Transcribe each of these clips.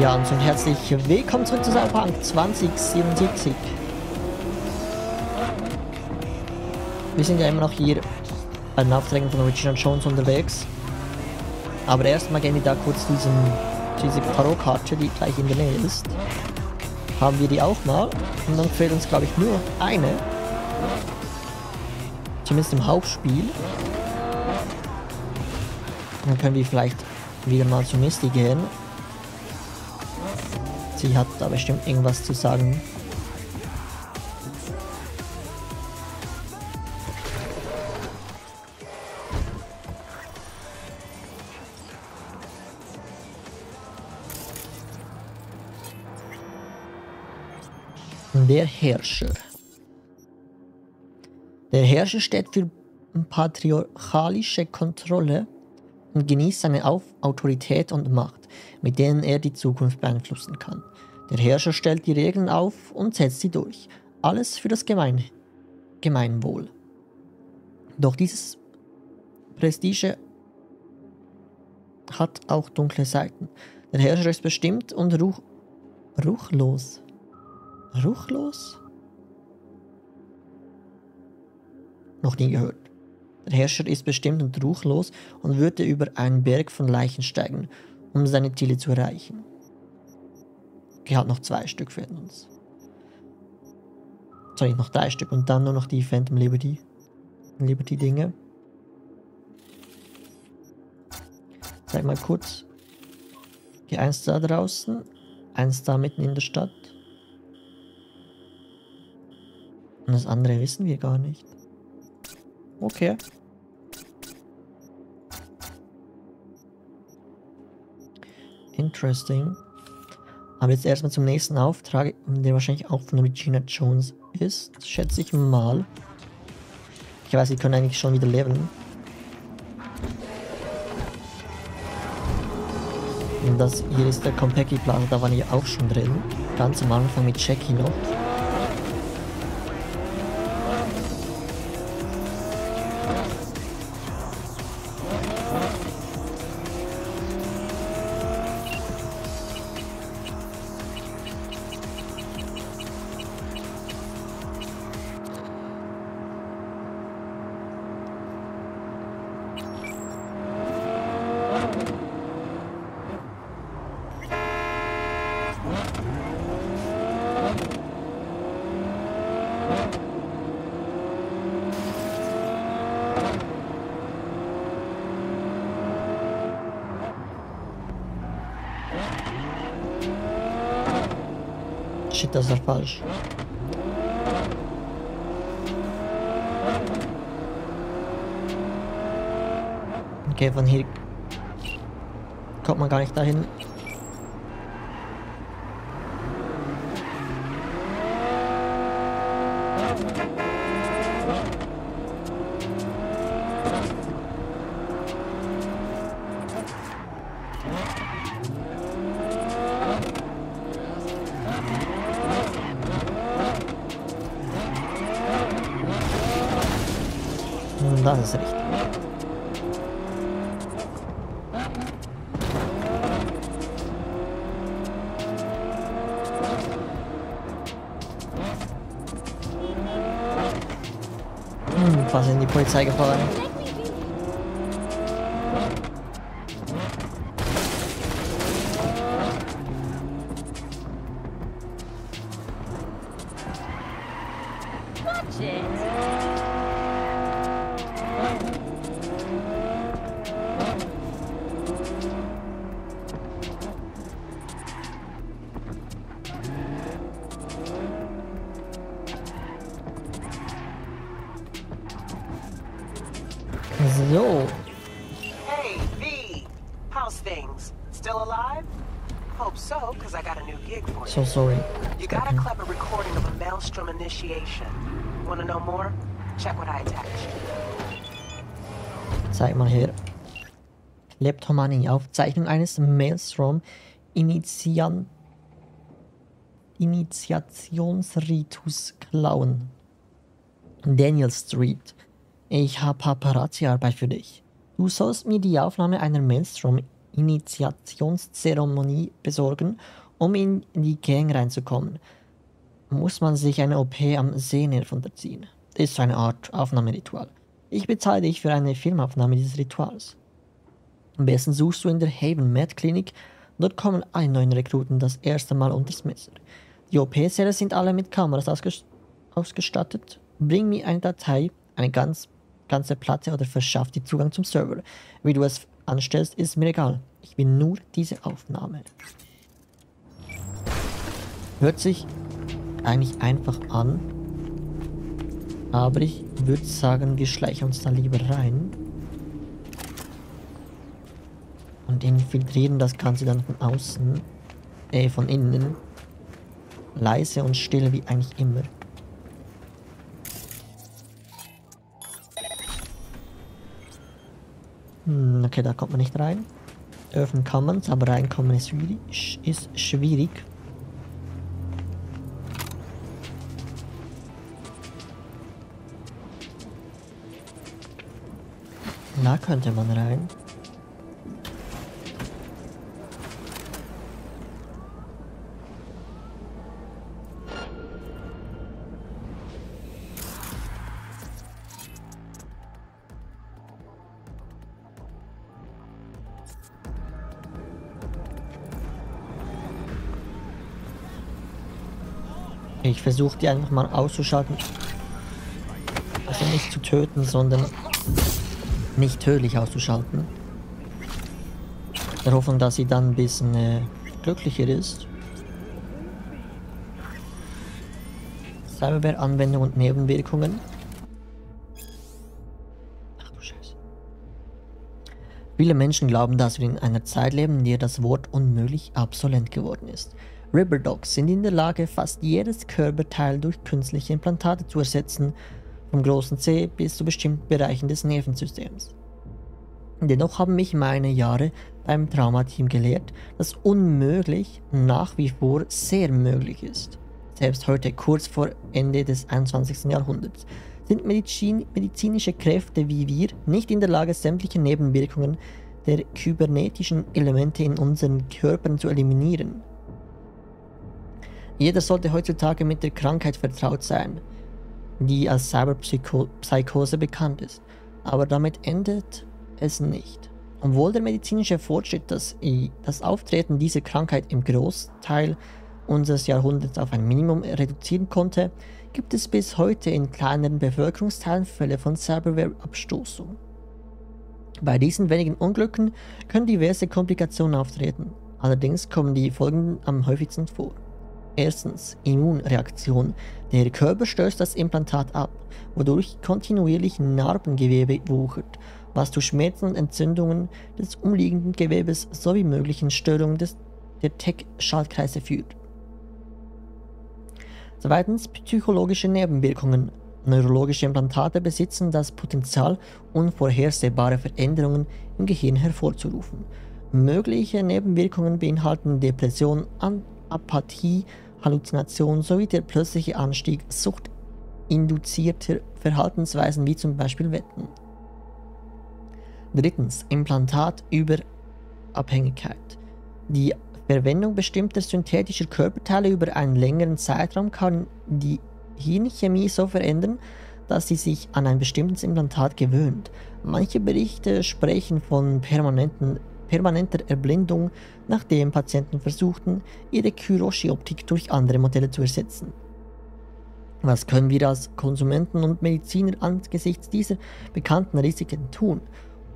Ja, und herzlich willkommen zurück zu Cyberpunk 2077. Wir sind ja immer noch hier bei den Aufträgen von Regina Jones unterwegs. Aber erstmal gehen wir da kurz diesen, diese Tarotkarte, die gleich in der Nähe ist. Haben wir die auch mal. Und dann fehlt uns, glaube ich, nur eine. Zumindest im Hauptspiel. Dann können wir vielleicht wieder mal zu Misty gehen. Sie hat da bestimmt irgendwas zu sagen. Der Herrscher. Der Herrscher steht für patriarchalische Kontrolle und genießt seine Auf Autorität und Macht, mit denen er die Zukunft beeinflussen kann. Der Herrscher stellt die Regeln auf und setzt sie durch. Alles für das Gemein Gemeinwohl. Doch dieses Prestige hat auch dunkle Seiten. Der Herrscher ist bestimmt und ruch ruchlos. Ruchlos? Noch nie gehört. Der Herrscher ist bestimmt und ruchlos und würde über einen Berg von Leichen steigen, um seine Ziele zu erreichen. Okay, halt noch zwei Stück fehlen uns. Sorry, noch drei Stück und dann nur noch die Phantom Liberty. Liberty Dinge. Zeig mal kurz. Die eins da draußen, eins da mitten in der Stadt. Und das andere wissen wir gar nicht. Okay. Interesting. Aber jetzt erstmal zum nächsten Auftrag, der wahrscheinlich auch von Regina Jones ist, schätze ich mal. Ich weiß, sie können eigentlich schon wieder leveln. Und das hier ist der Compeki Plaza, da waren wir auch schon drin. Ganz am Anfang mit Jackie noch. Shit, das ist falsch. Okay, von hier kommt man gar nicht dahin. Hm, Das ist richtig. Hm, fast in die Polizei gefahren. So, Hey, V. How's things? Still alive? Hope so, because I got a new gig for you. so sorry. You got a clever recording of a Maelstrom initiation. Want to know more? Check what I attached. Zeig mal her. Kleptomanie. Aufzeichnung eines Maelstrom Initian Initiationsritus klauen. Daniel Street. Ich habe Paparazzi-Arbeit für dich. Du sollst mir die Aufnahme einer Maelstrom Initiationszeremonie besorgen, um in die Gang reinzukommen. Muss man sich eine OP am Sehnerv unterziehen. Ist so eine Art Aufnahmeritual. Ich bezahle dich für eine Filmaufnahme dieses Rituals. Am besten suchst du in der Haven Med Klinik. Dort kommen alle neuen Rekruten das erste Mal unters Messer. Die OP-Säle sind alle mit Kameras ausgestattet. Bring mir eine Datei, eine ganz, ganze Platte oder verschaff dir Zugang zum Server. Wie du es anstellst, ist mir egal. Ich will nur diese Aufnahme. Hört sich eigentlich einfach an, aber ich würde sagen, wir schleichen uns da lieber rein und infiltrieren das Ganze dann von außen, äh, von innen. Leise und still wie eigentlich immer. Hm, okay, da kommt man nicht rein. Öffnen kann man es, aber reinkommen ist schwierig. Ist schwierig. Da könnte man rein. Ich versuche die einfach mal auszuschalten. Also nicht zu töten, sondern nicht tödlich auszuschalten. Der Hoffnung, dass sie dann ein bisschen äh, glücklicher ist. Cyberware-Anwendung und Nebenwirkungen. Ach du Scheiße. Viele Menschen glauben, dass wir in einer Zeit leben, in der das Wort unmöglich obsolent geworden ist. Riverdogs sind in der Lage, fast jedes Körperteil durch künstliche Implantate zu ersetzen, vom großen C bis zu bestimmten Bereichen des Nervensystems. Dennoch haben mich meine Jahre beim Traumateam gelehrt, dass unmöglich nach wie vor sehr möglich ist. Selbst heute, kurz vor Ende des 21. Jahrhunderts, sind Medizin, medizinische Kräfte wie wir nicht in der Lage, sämtliche Nebenwirkungen der kybernetischen Elemente in unseren Körpern zu eliminieren. Jeder sollte heutzutage mit der Krankheit vertraut sein, die als Cyberpsykose bekannt ist. Aber damit endet es nicht. Obwohl der medizinische Fortschritt das, das Auftreten dieser Krankheit im Großteil unseres Jahrhunderts auf ein Minimum reduzieren konnte, gibt es bis heute in kleineren Bevölkerungsteilen Fälle von Cyberware-Abstoßung. Bei diesen wenigen Unglücken können diverse Komplikationen auftreten. Allerdings kommen die folgenden am häufigsten vor. Erstens Immunreaktion. Der Körper stößt das Implantat ab, wodurch kontinuierlich Narbengewebe wuchert, was zu Schmerzen und Entzündungen des umliegenden Gewebes sowie möglichen Störungen des, der Tech-Schaltkreise führt. Zweitens psychologische Nebenwirkungen. Neurologische Implantate besitzen das Potenzial, unvorhersehbare Veränderungen im Gehirn hervorzurufen. Mögliche Nebenwirkungen beinhalten Depression, Apathie, Halluzination sowie der plötzliche Anstieg suchtinduzierter Verhaltensweisen wie zum Beispiel Wetten. Drittens Implantat über Abhängigkeit. Die Verwendung bestimmter synthetischer Körperteile über einen längeren Zeitraum kann die Hirnchemie so verändern, dass sie sich an ein bestimmtes Implantat gewöhnt. Manche Berichte sprechen von permanenten permanenter Erblindung, nachdem Patienten versuchten, ihre Kyroshi-Optik durch andere Modelle zu ersetzen. Was können wir als Konsumenten und Mediziner angesichts dieser bekannten Risiken tun?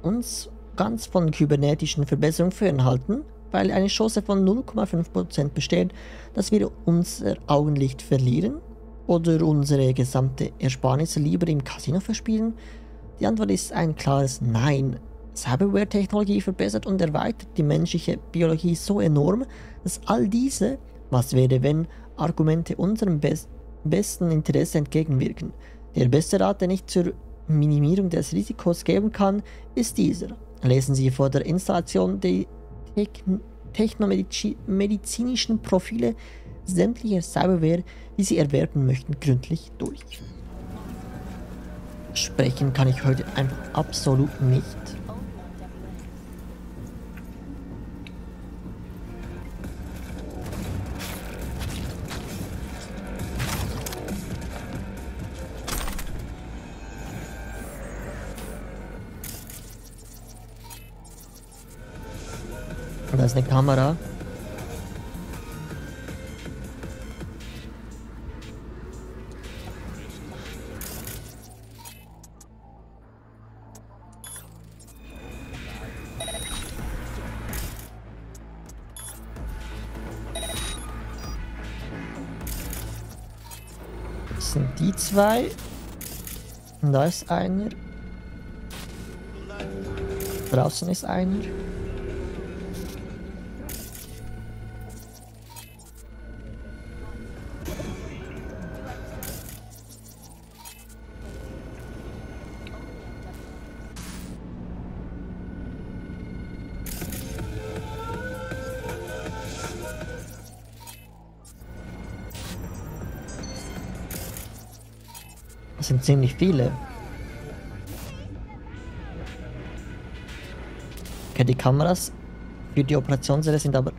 Uns ganz von kybernetischen Verbesserungen fernhalten, weil eine Chance von 0,5% besteht, dass wir unser Augenlicht verlieren oder unsere gesamte Ersparnisse lieber im Casino verspielen? Die Antwort ist ein klares Nein. Cyberware-Technologie verbessert und erweitert die menschliche Biologie so enorm, dass all diese Was wäre wenn Argumente unserem best besten Interesse entgegenwirken. Der beste Rat, den ich zur Minimierung des Risikos geben kann, ist dieser. Lesen Sie vor der Installation der technomedizinischen Profile sämtlicher Cyberware, die Sie erwerben möchten, gründlich durch. Sprechen kann ich heute einfach absolut nicht. Da ist eine Kamera. Das sind die zwei. Und da ist einer. Draußen ist einer. Sind ziemlich viele. Okay, die Kameras für die Operationsserie sind aber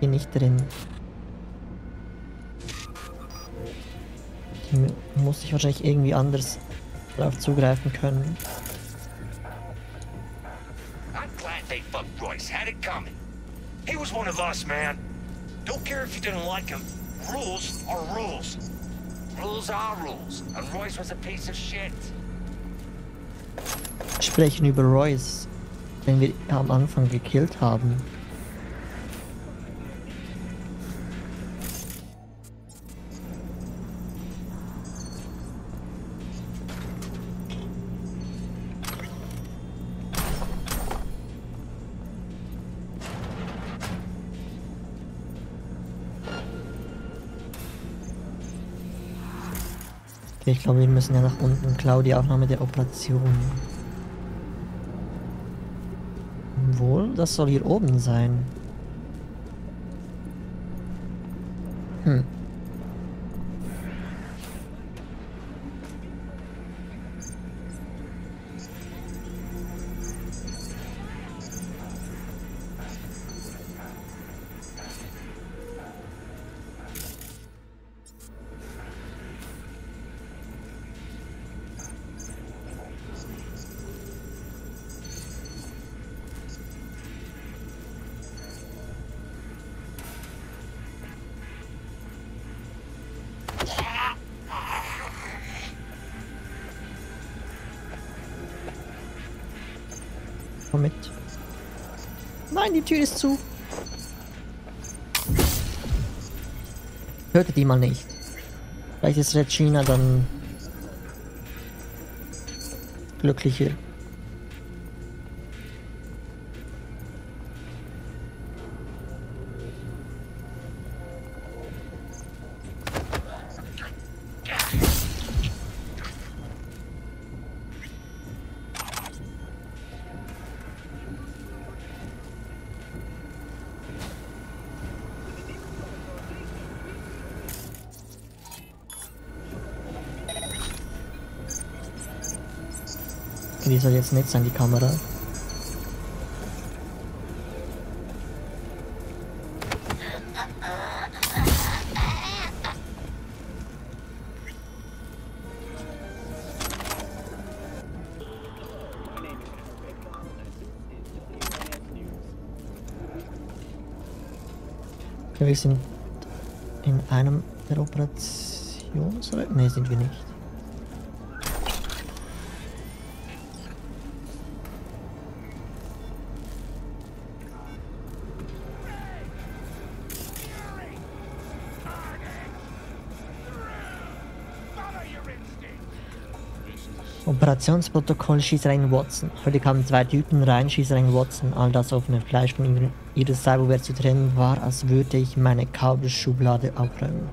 hier nicht drin. Hier muss ich wahrscheinlich irgendwie anders darauf zugreifen können. I'm glad they fucked Royce. Had it coming. He was one of us, man. Don't care if you didn't like him. Rules are rules. Sprechen über Royce, den wir am Anfang gekillt haben. Okay, ich glaube, wir müssen ja nach unten. Klau die Aufnahme der Operation. Wohl, das soll hier oben sein. Komm mit. Nein, die Tür ist zu. Hörte die mal nicht. Vielleicht ist Regina dann glücklicher. Die soll jetzt nicht sein, die Kamera. Wir sind in einem der Operationsräume. Ne, sind wir nicht. Operationsprotokoll Schießereien Watson. Heute kamen zwei Typen rein, Schießereien Watson. All das offene Fleisch von ihrer, Cyberware zu trennen war, als würde ich meine Kabelschublade aufräumen.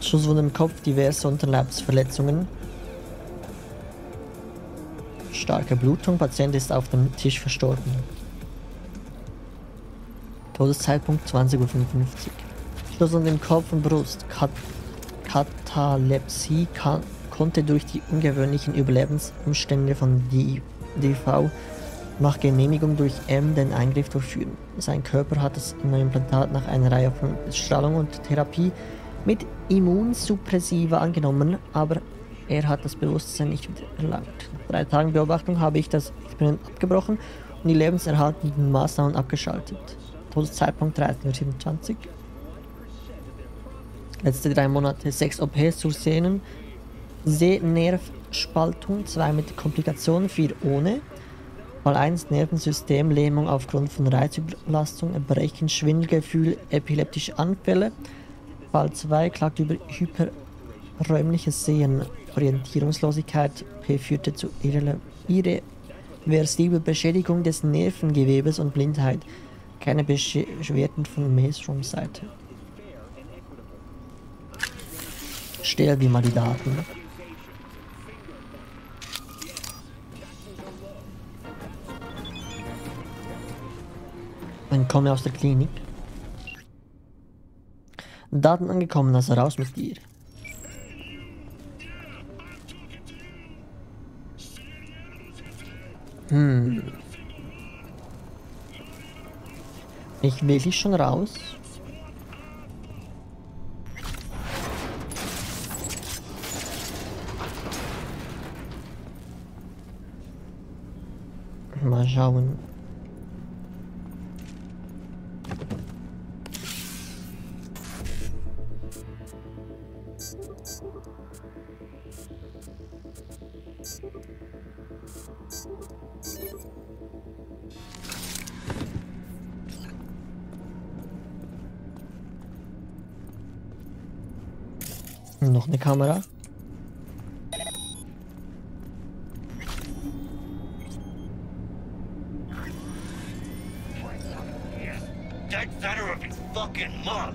Schusswunde im Kopf, diverse Unterleibsverletzungen. Starke Blutung, Patient ist auf dem Tisch verstorben. Todeszeitpunkt 20.55 Uhr. Schusswunde im Kopf und Brust. Kat Katalepsie kann, konnte durch die ungewöhnlichen Überlebensumstände von DV nach Genehmigung durch M den Eingriff durchführen. Sein Körper hat das Implantat nach einer Reihe von Strahlung und Therapie mit Immunsuppressiva angenommen, aber er hat das Bewusstsein nicht erlangt. Nach drei Tagen Beobachtung habe ich das Experiment abgebrochen und die lebenserhaltenden Maßnahmen abgeschaltet. Todeszeitpunkt 13.27 Letzte drei Monate, sechs OPs zu Sehnen, Sehnervspaltung, zwei mit Komplikationen, vier ohne. Fall 1 Nervensystem, Lähmung aufgrund von Reizüberlastung, Erbrechen, Schwindelgefühl, epileptische Anfälle. Fall 2 klagt über hyperräumliches Sehen, Orientierungslosigkeit, P führte zu irreversibler Beschädigung des Nervengewebes und Blindheit. Keine Beschwerden von Maelstrom-Seite. Stell dir mal die Daten. Dann komme aus der Klinik. Daten angekommen, also raus mit dir. Hm. Ich will ich schon raus. Schauen. Noch eine Kamera. Mug.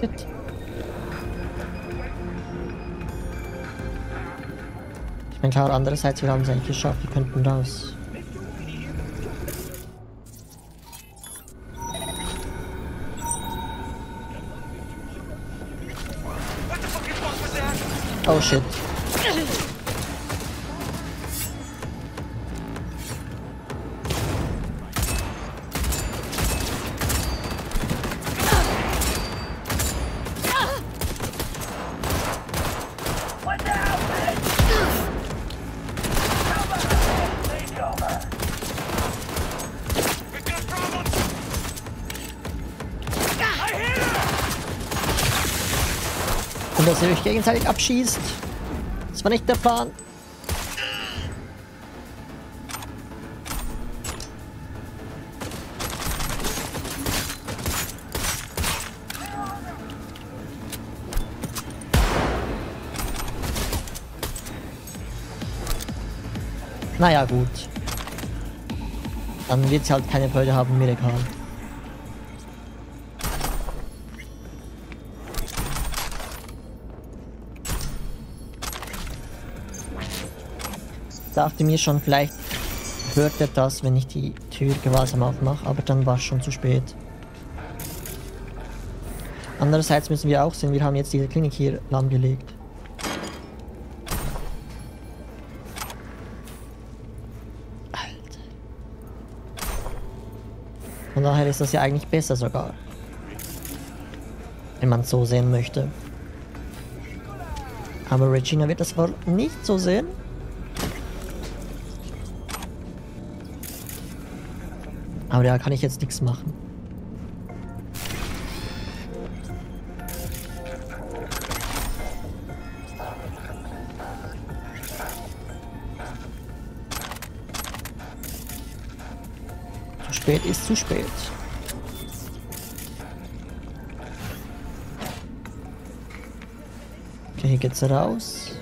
Shit. Ich meine klar, andererseits, wir haben es eigentlich wir könnten raus. Oh shit. Dass ihr euch gegenseitig abschießt. Das war nicht der Plan. Naja, gut. Dann wird sie halt keine Freude haben, mir dachte mir schon, vielleicht hört er das, wenn ich die Tür gewaltsam aufmache, aber dann war es schon zu spät. Andererseits müssen wir auch sehen, wir haben jetzt diese Klinik hier lahmgelegt. Alter. Von daher ist das ja eigentlich besser sogar. Wenn man es so sehen möchte. Aber Regina wird das wohl nicht so sehen. Aber da kann ich jetzt nichts machen. Zu spät ist zu spät. Okay, hier geht's raus.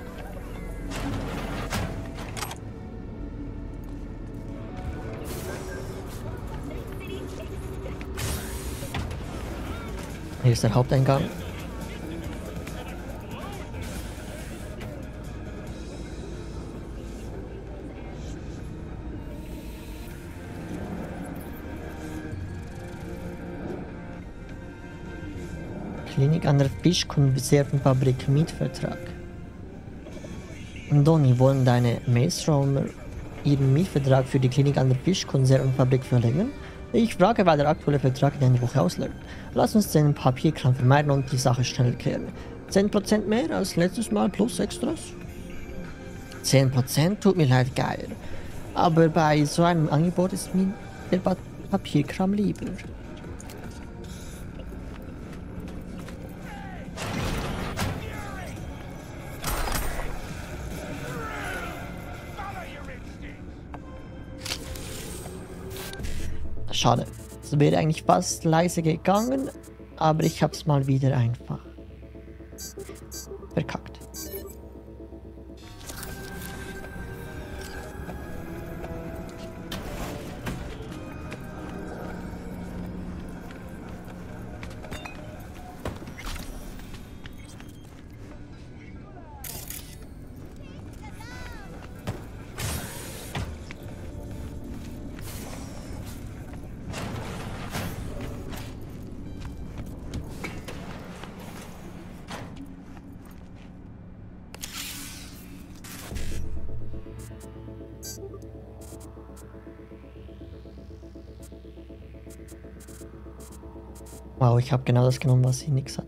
Hier ist der Haupteingang. Klinik an der Fischkonservenfabrik Mietvertrag. Donny, wollen deine Maelstrom ihren Mietvertrag für die Klinik an der Fischkonservenfabrik verlängern? Ich frage, weil der aktuelle Vertrag in einer Woche ausläuft. Lass uns den Papierkram vermeiden und die Sache schnell klären. 10% mehr als letztes Mal plus Extras? 10% tut mir leid, geil. Aber bei so einem Angebot ist mir der Pa- Papierkram lieber. Schade. Es wäre eigentlich fast leise gegangen, aber ich hab's mal wieder einfach verkackt. Wow, ich habe genau das genommen, was sie nix hat.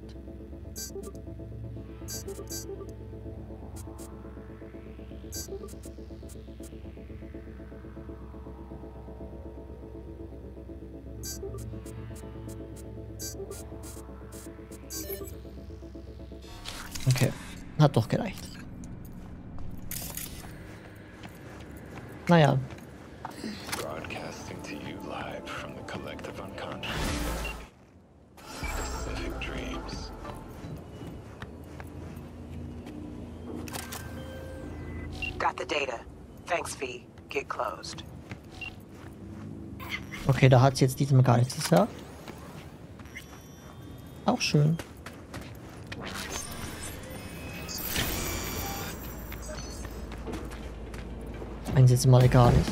Got the data. Thanks, V. Get closed. Okay, da hat sie jetzt diesmal gar nichts gesagt. Auch schön. Wenn es jetzt mal egal ist.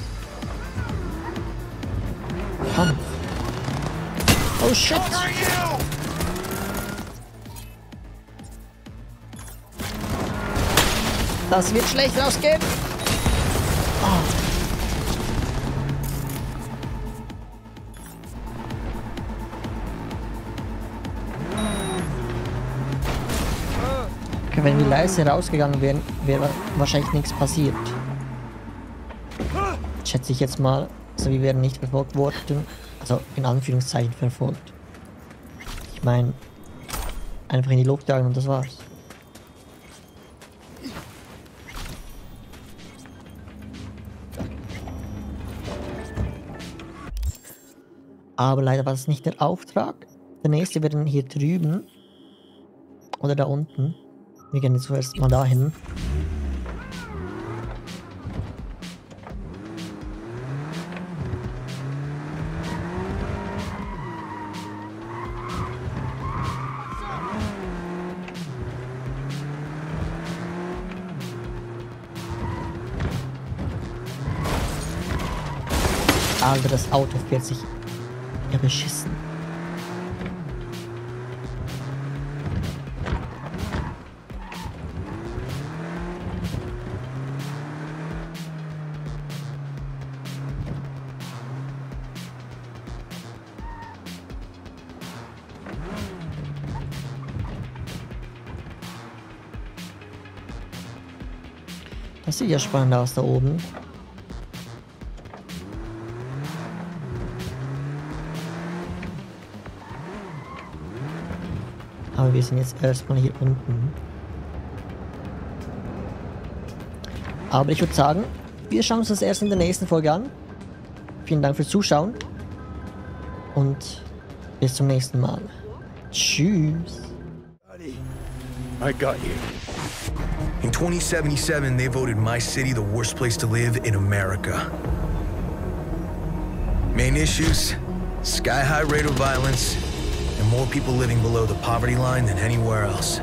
Kampf. Oh shit! Das wird schlecht ausgehen. Okay, wenn wir leise rausgegangen wären, wäre wahrscheinlich nichts passiert. Schätze ich jetzt mal. Also wir wären nicht verfolgt worden. Also in Anführungszeichen verfolgt. Ich meine, einfach in die Luft jagen und das war's. Aber leider war das nicht der Auftrag. Der nächste wäre dann hier drüben. Oder da unten. Wir gehen jetzt zuerst mal dahin. Alter, das Auto fährt sich ja beschissen. Das sieht ja spannend aus da oben. Wir sind jetzt erstmal hier unten. Aber ich würde sagen, wir schauen uns das erst in der nächsten Folge an. Vielen Dank fürs Zuschauen. Und bis zum nächsten Mal. Tschüss. I got you. In 2077, they voted my city the worst place to live in America. Main issues sky high rate of violence, more people living below the poverty line than anywhere else.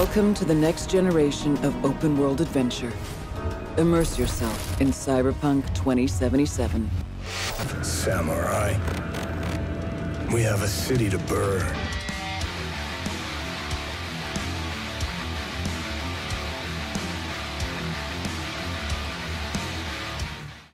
Welcome to the next generation of open world adventure. Immerse yourself in Cyberpunk 2077. Samurai. We have a city to burn.